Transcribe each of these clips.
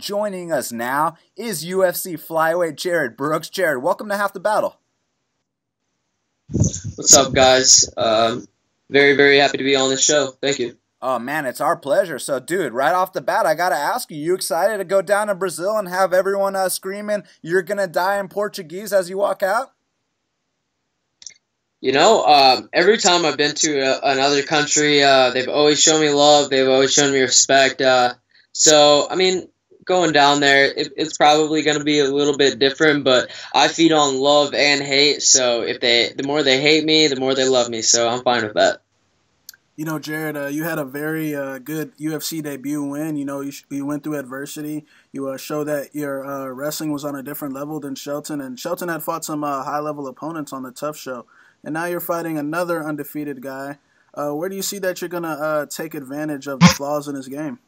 Joining us now is UFC flyweight Jarred Brooks. Jarred, welcome to Half the Battle. What's up, guys? Um, very, very happy to be on the show. Thank you. Oh man, it's our pleasure. So, dude, right off the bat, I gotta ask you: you excited to go down to Brazil and have everyone uh, screaming "You're gonna die" in Portuguese as you walk out? You know, um, every time I've been to a, uh, another country, uh, they've always shown me love. They've always shown me respect. Uh, so, I mean, going down there, it, it's probably going to be a little bit different, but I feed on love and hate. So, if they, the more they hate me, the more they love me. So, I'm fine with that. You know, Jarred, uh, you had a very uh, good UFC debut win. You know, you, you went through adversity. You uh, showed that your uh, wrestling was on a different level than Shelton, and Shelton had fought some uh, high level opponents on the TUF Show and now you're fighting another undefeated guy. Uh, where do you see that you're gonna uh, take advantage of the flaws in his game?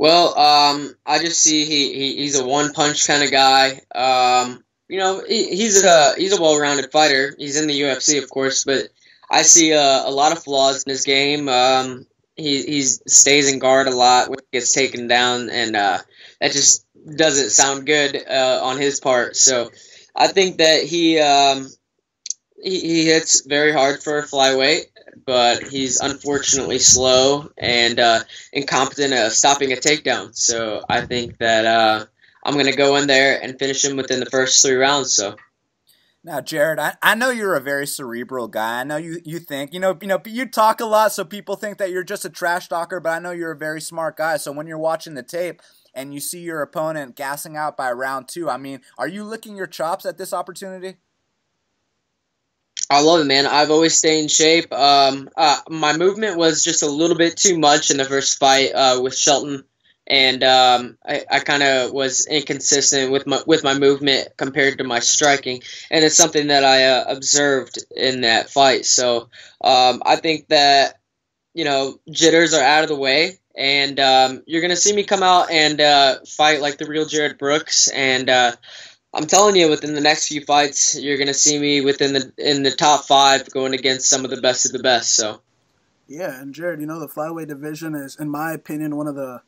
Well, um, I just see he, he he's a one punch kind of guy. Um, you know, he, he's a he's a well rounded fighter. He's in the UFC, of course, but I see uh, a lot of flaws in his game. Um, he he stays in guard a lot, gets taken down, and uh, that just doesn't sound good uh, on his part. So I think that he um, he, he hits very hard for a flyweight, but he's unfortunately slow and uh, incompetent at stopping a takedown. So I think that uh, I'm going to go in there and finish him within the first three rounds. So. Now, Jarred, I, I know you're a very cerebral guy. I know you, you think, you know, you know, you talk a lot, so people think that you're just a trash talker, but I know you're a very smart guy. So when you're watching the tape, and you see your opponent gassing out by round two, I mean, are you licking your chops at this opportunity? I love it, man. I've always stayed in shape. Um, uh, my movement was just a little bit too much in the first fight uh, with Shelton, and um, I, I kind of was inconsistent with my with my movement compared to my striking, and it's something that I uh, observed in that fight. So um, I think that you know jitters are out of the way and um, you're gonna see me come out and uh, fight like the real Jarred Brooks. And uh, I'm telling you, within the next few fights, you're gonna see me within the in the top five, going against some of the best of the best. So. Yeah, and Jarred, you know the flyweight division is, in my opinion, one of the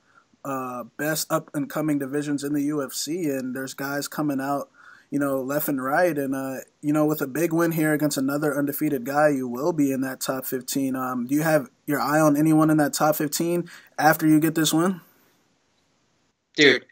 uh, best up and coming divisions in the UFC, and there's guys coming out you know, left and right. And, uh, you know, with a big win here against another undefeated guy, you will be in that top 15. Um, do you have your eye on anyone in that top 15 after you get this win? Dude,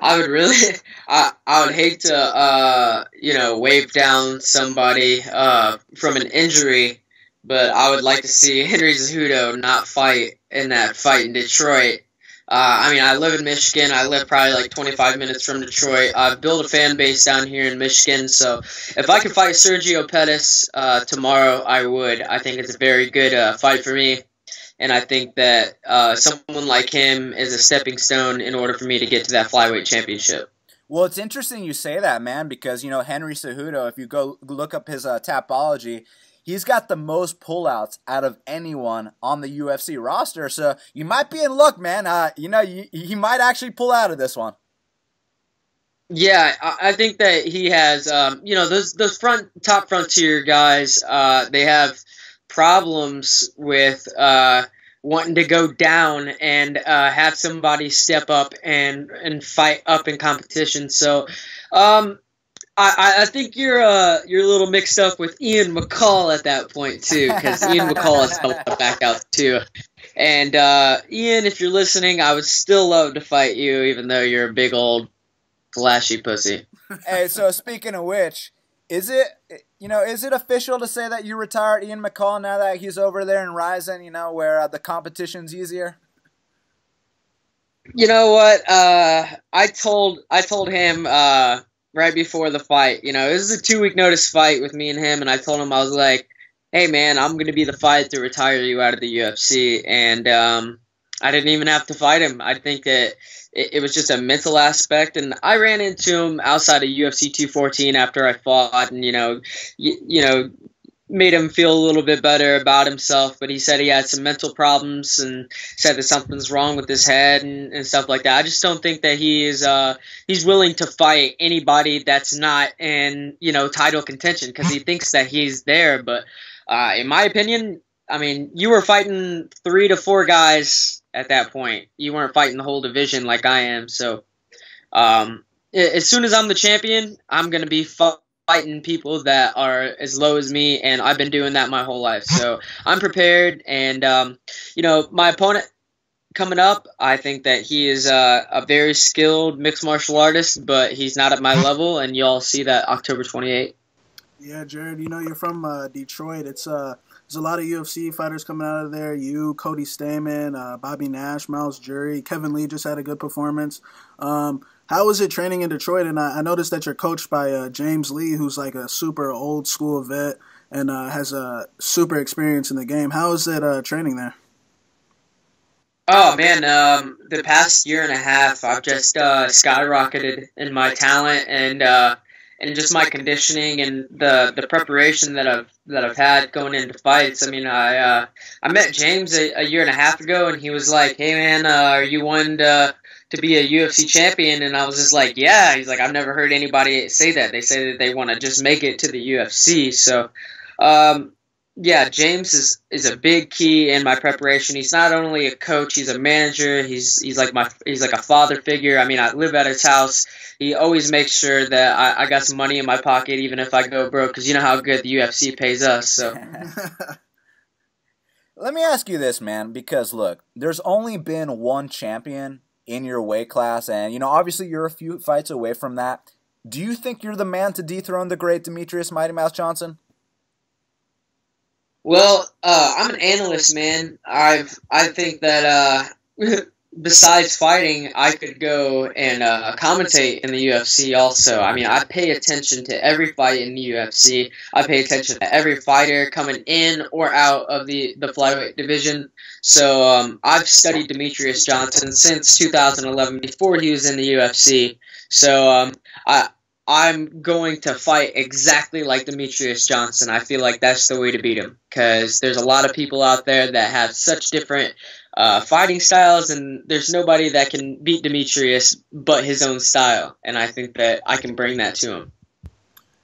I would really, I, I would hate to, uh, you know, wave down somebody uh, from an injury, but I would like to see Henry Cejudo not fight in that fight in Detroit uh, I mean, I live in Michigan. I live probably like 25 minutes from Detroit. I've built a fan base down here in Michigan. So if I could fight Sergio Pettis uh, tomorrow, I would. I think it's a very good uh, fight for me. And I think that uh, someone like him is a stepping stone in order for me to get to that flyweight championship. Well, it's interesting you say that, man, because, you know, Henry Cejudo, if you go look up his uh, Tapology, he's got the most pullouts out of anyone on the UFC roster. So you might be in luck, man. Uh, you know, you, he might actually pull out of this one. Yeah, I think that he has. Um, you know, those those front top frontier guys. Uh, they have problems with uh, wanting to go down and uh, have somebody step up and and fight up in competition. So, um, I, I think you're uh you're a little mixed up with Ian McCall at that point too, because Ian McCall has helped back out too. And uh, Ian, if you're listening, I would still love to fight you, even though you're a big old flashy pussy. hey, so speaking of which, is it you know is it official to say that you retired Ian McCall now that he's over there in Rizin? You know where uh, the competition's easier. You know what? Uh, I told I told him. Uh, right before the fight. You know, this is a two week notice fight with me and him, and I told him I was like, "Hey, man, I'm gonna be the fight to retire you out of the UFC," and um, I didn't even have to fight him. I think that it, it was just a mental aspect, and I ran into him outside of UFC 214 after I fought, and you know, you, you know, made him feel a little bit better about himself, but he said he had some mental problems and said that something's wrong with his head and, and stuff like that. I just don't think that he is uh, he's willing to fight anybody that's not in you know title contention because he thinks that he's there. But uh, in my opinion, I mean, you were fighting three to four guys at that point. You weren't fighting the whole division like I am. So, um, as soon as I'm the champion, I'm gonna be fighting people that are as low as me, and I've been doing that my whole life. So I'm prepared, and um, you know, my opponent coming up, I think that he is uh, a very skilled mixed martial artist, but he's not at my level, and y'all see that October 28th. Yeah, Jarred, you know you're from uh, Detroit. It's uh, there's a lot of UFC fighters coming out of there. You, Cody Stamann, uh, Bobby Nash, Myles Jury, Kevin Lee just had a good performance. Um, how was it training in Detroit? And I, I noticed that you're coached by uh, James Lee, who's like a super old school vet and uh, has a super experience in the game. How is it uh, training there? Oh man, um, the past year and a half, I've just uh, skyrocketed in my talent and uh, and just my conditioning and the, the preparation that I've that I've had going into fights. I mean, I uh, I met James a, a, year and a half ago, and he was like, "Hey man, uh, are you one to to be a UFC champion?" And I was just like, "Yeah." He's like, "I've never heard anybody say that. They say that they want to just make it to the UFC." So. Um, yeah, James is is a big key in my preparation. He's not only a coach, he's a manager. He's he's like my he's like a father figure. I mean, I live at his house. He always makes sure that I, I got some money in my pocket, even if I go broke, because you know how good the UFC pays us. So. Let me ask you this, man, because look, there's only been one champion in your weight class, and you know, obviously, you're a few fights away from that. Do you think you're the man to dethrone the great Demetrious Mighty Mouse Johnson? Well, uh, I'm an analyst, man. I've I think that uh, besides fighting, I could go and uh, commentate in the UFC. Also, I mean, I pay attention to every fight in the UFC. I pay attention to every fighter coming in or out of the the flyweight division. So um, I've studied Demetrious Johnson since 2011, before he was in the UFC. So um, I I'm going to fight exactly like Demetrious Johnson. I feel like that's the way to beat him because there's a lot of people out there that have such different uh, fighting styles, and there's nobody that can beat Demetrious but his own style. And I think that I can bring that to him.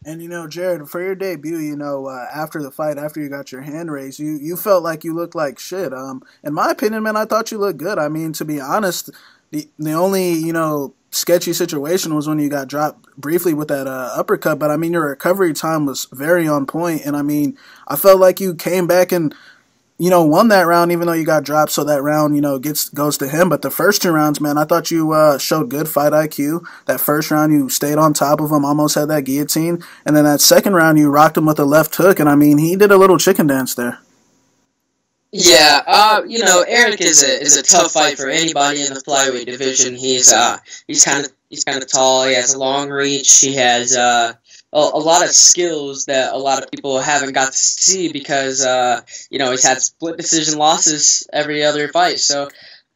And you know, Jarred, for your debut, you know, uh, after the fight, after you got your hand raised, you you felt like you looked like shit. Um, in my opinion, man, I thought you looked good. I mean, to be honest, the the only you know sketchy situation was when you got dropped briefly with that uh, uppercut. But I mean, your recovery time was very on point, and I mean, I felt like you came back and you know won that round, even though you got dropped. So that round, you know, gets goes to him. But the first two rounds, man, I thought you uh, showed good fight IQ. That first round, you stayed on top of him, almost had that guillotine, and then that second round, you rocked him with a left hook, and I mean, he did a little chicken dance there. Yeah, uh, you know, Eric is a is a tough fight for anybody in the flyweight division. He's uh he's kind of he's kind of tall. He has a long reach. He has uh a, a, lot of skills that a lot of people haven't got to see because uh you know he's had split decision losses every other fight. So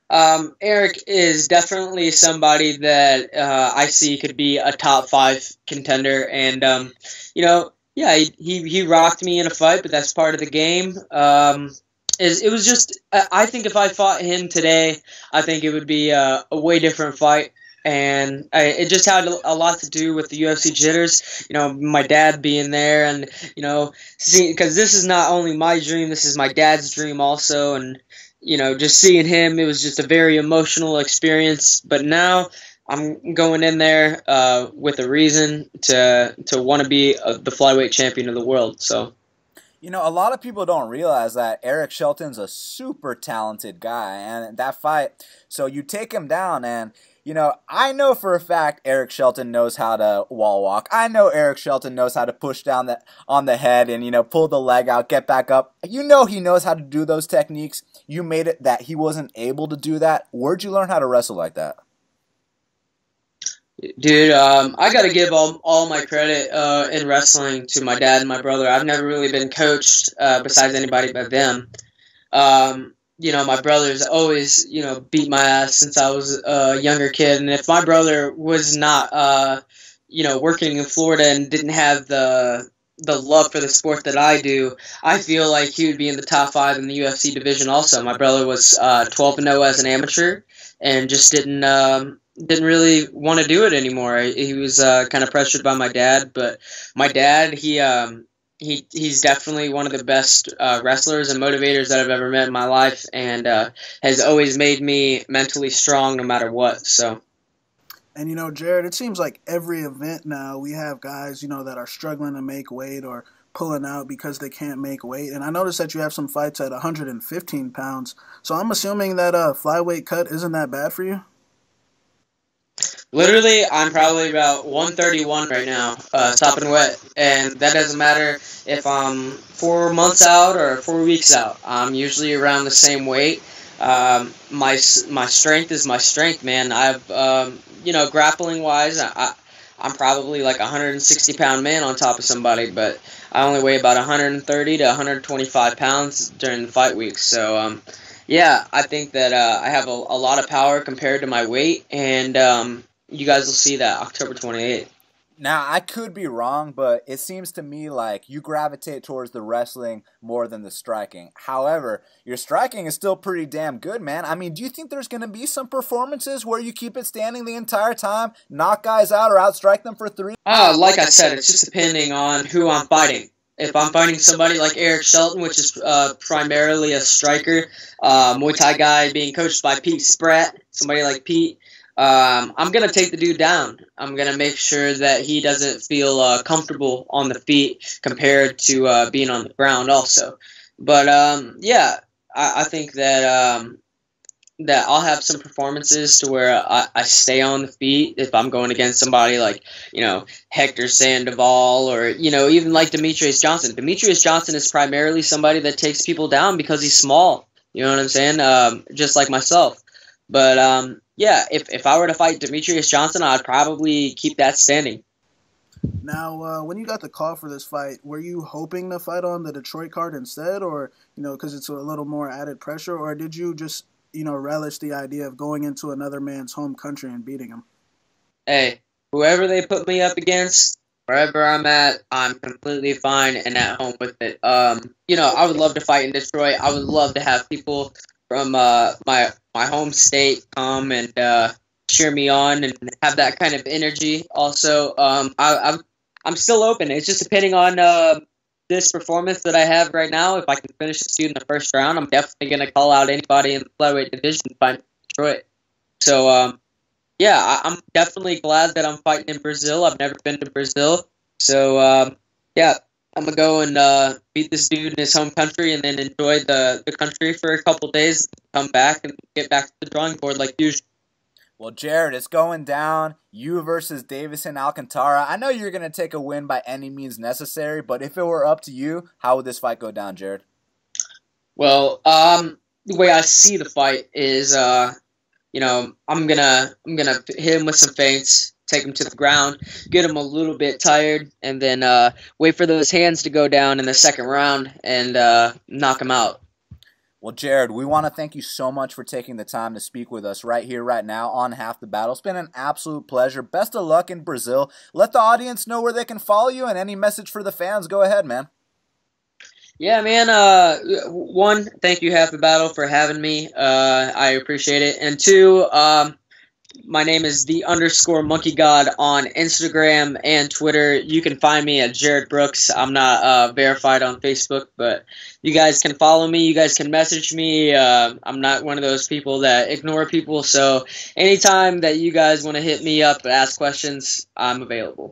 um, Eric is definitely somebody that uh, I see could be a top five contender, and um, you know, yeah, he, he, he rocked me in a fight, but that's part of the game. Um, is it was just I think if I fought him today, I think it would be a, a way different fight. And I, it just had a lot to do with the UFC jitters, you know, my dad being there, and you know, see, because this is not only my dream, this is my dad's dream also, and you know, just seeing him, it was just a very emotional experience. But now I'm going in there uh, with a reason to to want to be a, the flyweight champion of the world. So. You know, a lot of people don't realize that Eric Shelton's a super talented guy, and that fight. So you take him down, and you know, I know for a fact Eric Shelton knows how to wall walk. I know Eric Shelton knows how to push down the on the head and you know pull the leg out, get back up. You know he knows how to do those techniques. You made it that he wasn't able to do that. Where'd you learn how to wrestle like that? Dude, um, I got to give all, all my credit uh, in wrestling to my dad and my brother. I've never really been coached uh, besides anybody but them. Um, you know, my brother's always, you know, beat my ass since I was a younger kid. And if my brother was not, uh, you know, working in Florida and didn't have the the love for the sport that I do, I feel like he would be in the top five in the UFC division. Also, my brother was uh, 12 and 0 as an amateur, and just didn't um, didn't really want to do it anymore. He was uh, kind of pressured by my dad, but my dad he um, he he's definitely one of the best uh, wrestlers and motivators that I've ever met in my life, and uh, has always made me mentally strong no matter what. So. And you know, Jarred, it seems like every event now we have guys, you know, that are struggling to make weight or pulling out because they can't make weight. And I noticed that you have some fights at 115 pounds. So I'm assuming that a uh, flyweight cut isn't that bad for you. Literally, I'm probably about 131 right now, uh, top and wet, and that doesn't matter if I'm four months out or four weeks out. I'm usually around the same weight. Um, my my strength is my strength, man. I've um, you know grappling wise, I, I'm probably like a 160 pound man on top of somebody, but I only weigh about 130 to 125 pounds during the fight week. So um, yeah, I think that uh, I have a, a, lot of power compared to my weight, and um, you guys will see that October 28th. Now, I could be wrong, but it seems to me like you gravitate towards the wrestling more than the striking. However, your striking is still pretty damn good, man. I mean, do you think there's going to be some performances where you keep it standing the entire time, knock guys out, or outstrike them for three? Uh, like I said, it's just depending on who I'm fighting. If I'm fighting somebody like Eric Shelton, which is uh, primarily a striker, uh, Muay Thai guy being coached by Pete Spratt, somebody like Pete, um, I'm gonna take the dude down. I'm gonna make sure that he doesn't feel uh, comfortable on the feet compared to uh, being on the ground, also. But um, yeah, I, I, think that um, that I'll have some performances to where I, I, stay on the feet if I'm going against somebody like you know Hector Sandoval or you know even like Demetrious Johnson. Demetrious Johnson is primarily somebody that takes people down because he's small. You know what I'm saying? Um, just like myself. But um, yeah, if, if I were to fight Demetrious Johnson, I'd probably keep that standing. Now, uh, when you got the call for this fight, were you hoping to fight on the Detroit card instead, or you know, because it's a little more added pressure, or did you just you know relish the idea of going into another man's home country and beating him? Hey, whoever they put me up against, wherever I'm at, I'm completely fine and at home with it. Um, you know, I would love to fight in Detroit. I would love to have people from uh, my my home state come and uh, cheer me on and have that kind of energy. Also, um, I, I'm I'm still open. It's just depending on uh, this performance that I have right now. If I can finish the dude in the first round, I'm definitely gonna call out anybody in the flyweight division by Detroit. So um, yeah, I, am definitely glad that I'm fighting in Brazil. I've never been to Brazil, so um, yeah, I'm gonna go and uh, beat this dude in his home country, and then enjoy the the country for a couple days. Come back and get back to the drawing board like usual. Well, Jarred, it's going down. You versus Deiveson Alcantara. I know you're gonna take a win by any means necessary, but if it were up to you, how would this fight go down, Jarred? Well, um, the way I see the fight is, uh, you know, I'm gonna I'm gonna hit him with some feints take him to the ground, get him a little bit tired, and then uh, wait for those hands to go down in the second round and uh, knock him out. Well, Jarred, we want to thank you so much for taking the time to speak with us right here, right now on Half the Battle. It's been an absolute pleasure. Best of luck in Brazil. Let the audience know where they can follow you and any message for the fans. Go ahead, man. Yeah, man. Uh, one, thank you, Half the Battle, for having me. Uh, I appreciate it. And two, um, my name is the underscore monkey god on Instagram and Twitter. You can find me at Jarred Brooks. I'm not uh, verified on Facebook, but you guys can follow me. You guys can message me. Uh, I'm not one of those people that ignore people. So anytime that you guys want to hit me up, and ask questions, I'm available.